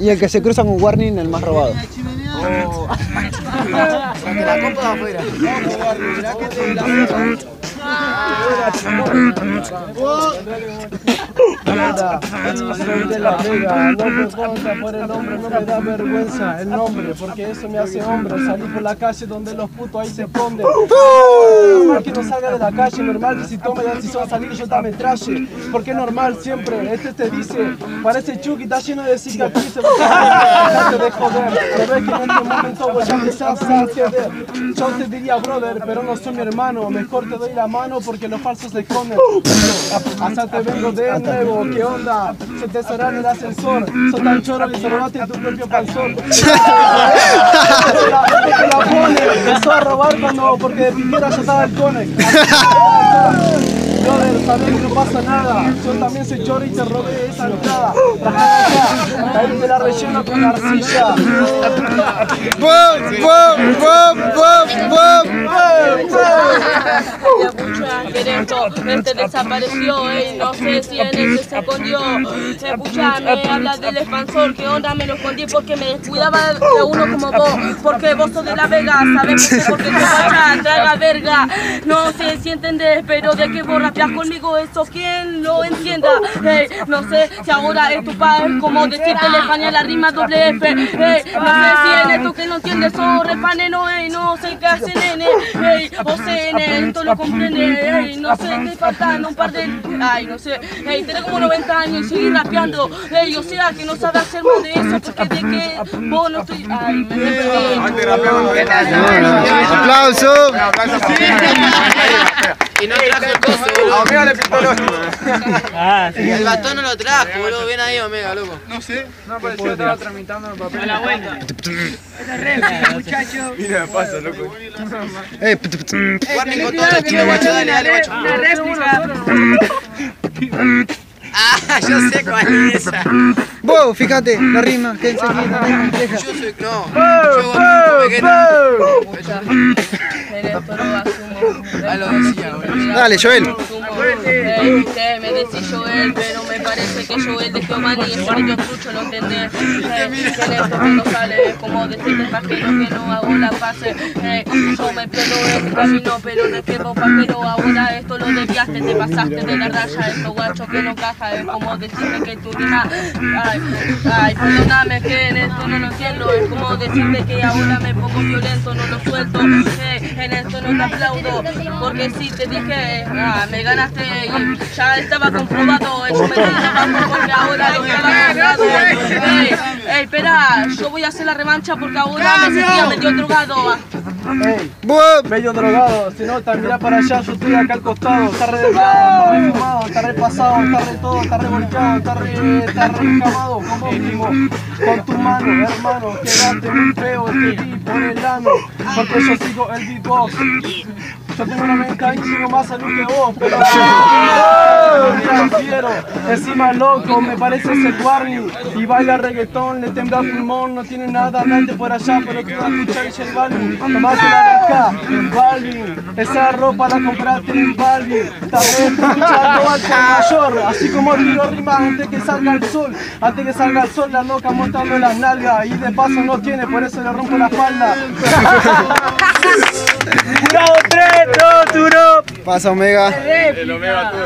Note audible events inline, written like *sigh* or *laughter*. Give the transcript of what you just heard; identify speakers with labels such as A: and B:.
A: Y el que se cruza con Warning, el más robado.
B: De afuera.
C: Soy de la Vega, no me conta por el nombre, no me da vergüenza el nombre, porque eso me hace hombre. Salir por la calle donde los putos ahí se esconden. Normal que no salga de la calle, normal que si tome la decisión a salir yo también traje. Porque es normal siempre, este te dice, parece Chucky, está lleno de cicatrices. Dejate de joder, pero ves que en este momento voy a empezar a ceder. Yo te diría brother, pero no soy mi hermano, mejor te doy la mano porque los falsos se esconden. Hasta te vengo de nuevo, ¿qué onda? Se te cerró el ascensor, sos tan choro que se robaste tu propio calzón. *laughs* Te la pone, empezó a robar cuando, porque de piquera yo estaba el cone. Brother, que no pasa nada, yo también soy choro y te robé esa entrada. Ahí te la relleno con arcilla.
A: ¡Bum, bum, bum, bum, bum!
D: Ya escuchan que este desapareció, ey, no sé si en ese se escondió. Escucha, me habla del expansor, que onda me lo escondí porque me descuidaba de uno como vos, porque vos sos de la vega, sabemos que porque te *laughs* vaya, traga verga. No sé si entendés, pero de que vos rapeás conmigo, eso quien lo entienda. Ey, no sé si ahora es tu padre, como decirte le España la rima doble F. Ey, no sé si en esto que no entiendes, sos repane, no, ey, no sé qué hace ey, o sé, nene, esto lo comprende, ey, no sé, te faltan un par de, ay, no sé, ey, tenés como 90 años y seguís rapeando, ey, o sea, que no sabes hacer más de eso, porque de que vos no estoy, ay, me perdí.
A: ¡Aplauso!
B: Y no trajo el coso, boludo.
E: Omega le pintó el ojo.
B: El bastón no lo trajo, boludo. Ven ahí, Omega, loco.
E: No parecía estaba tramitando los papeles.
F: la vuelta.
E: Mira, me pasa, loco.
A: Eh,
B: Warning con todo el estilo, guacho. Dale, dale, guacho.
F: Una réplica.
B: Ah, yo sé cuál es esa.
A: Vos, fíjate, la rima, que enseguida.
B: Yo soy. No. Yo con Vegeta. Lo decía.
A: Dale, Joel.
D: Ey, que me decís Joel, pero me parece que Joel de Giovanni es medio trucho, ¿lo entendés? Ey, que que no sale como decirte pajero que no hago la pase. Ey, yo me pierdo en el camino, pero vos pajero ahora esto lo desviaste, te pasaste de la raya, esto guacho que no caja, es como decirme que tu rima, ay, ay, perdóname que en esto no lo entiendo, es como decirte que ahora me pongo violento, no lo suelto, Ey, en esto no te aplaudo, porque si te dije, ah, me ganaste y ya estaba comprobado, me abajo porque ahora lo estaba comprado. Ey, ey, espera, yo voy a hacer la revancha porque ahora me sentía medio drogado.
C: Ey,
A: Bum.
C: bello drogado, se nota, mira para allá, yo estoy acá al costado, está re delgado, está re fumado, está re pasado, está re todo, está re volteado, está re, está re encamado, como mismo, con tu mano, hermano, quedaste muy feo, este tipo en el ano, porque yo sigo el beatbox. Yo tengo 90 años y sigo más salud que vos, pero mira, fiero, encima loco, me parece ese warning y baila reggaetón, le tembla el pulmón, no tiene nada, andante por allá, pero tú vas a escuchar J Balvin, tomate la de acá, Balvin, esa ropa la compraste en Balvin, tal vez escuchando al mayor, así como tiro rimas antes que salga el sol, antes que salga el sol, la loca mostrando las nalgas y de paso no tiene, por eso le rompo la espalda. *laughs*
A: Pasa, Omega.
E: El Omega.